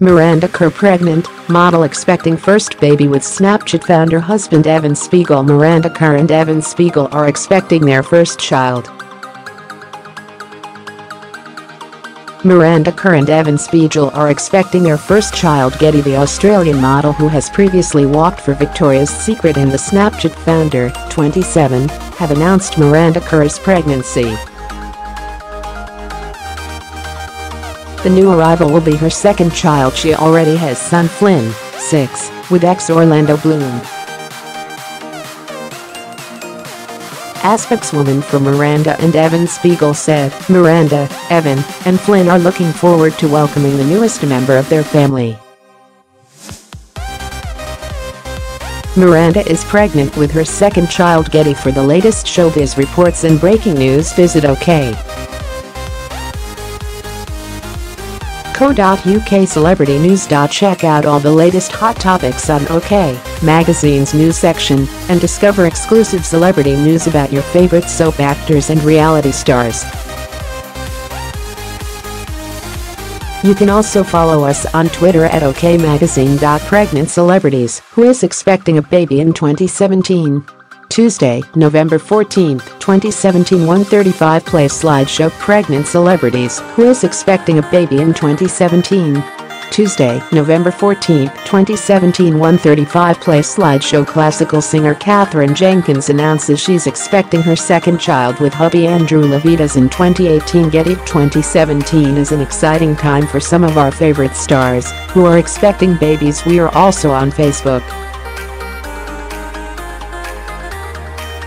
Miranda Kerr pregnant, model expecting first baby with Snapchat founder husband Evan Spiegel Miranda Kerr and Evan Spiegel are expecting their first child. Miranda Kerr and Evan Spiegel are expecting their first child Getty the Australian model who has previously walked for Victoria's Secret and the Snapchat founder, 27, have announced Miranda Kerr's pregnancy. The new arrival will be her second child she already has son Flynn, 6, with ex-Orlando Bloom. A woman for Miranda and Evan Spiegel said, Miranda, Evan, and Flynn are looking forward to welcoming the newest member of their family. Miranda is pregnant with her second child Getty for the latest showbiz reports and breaking news visit OK. co.uk celebrity news. Check out all the latest hot topics on OK Magazine's news section and discover exclusive celebrity news about your favorite soap actors and reality stars. You can also follow us on Twitter at okmagazine. Celebrities, who is expecting a baby in 2017. Tuesday, November 14, 2017 135 Play slideshow Pregnant celebrities who is expecting a baby in 2017. Tuesday, November 14, 2017 135 Play slideshow Classical singer Katherine Jenkins announces she's expecting her second child with hubby Andrew Levitas in 2018 Getty 2017 is an exciting time for some of our favorite stars who are expecting babies we are also on Facebook.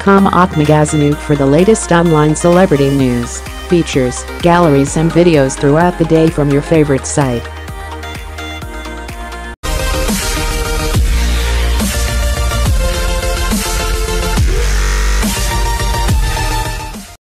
Magazine for the latest online celebrity news, features, galleries and videos throughout the day from your favorite site.